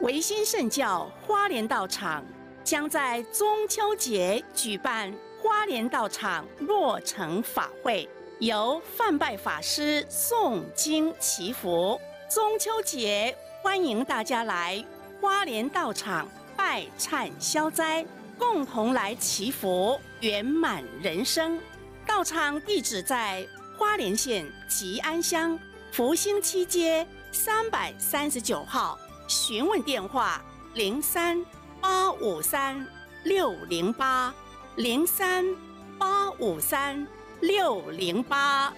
维新圣教花莲道场将在中秋节举办花莲道场落成法会，由范拜法师诵经祈福。中秋节欢迎大家来花莲道场拜忏消灾，共同来祈福圆满人生。道场地址在花莲县吉安乡福兴七街三百三十九号。询问电话：零三八五三六零八零三八五三六零八。